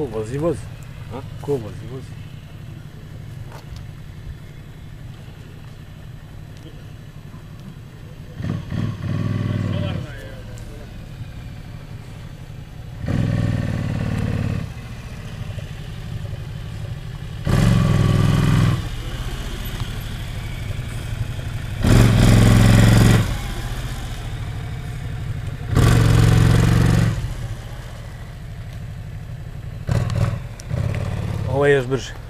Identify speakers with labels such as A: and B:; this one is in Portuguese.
A: Ko vozi, vozi. Ko vozi, vozi. Brže.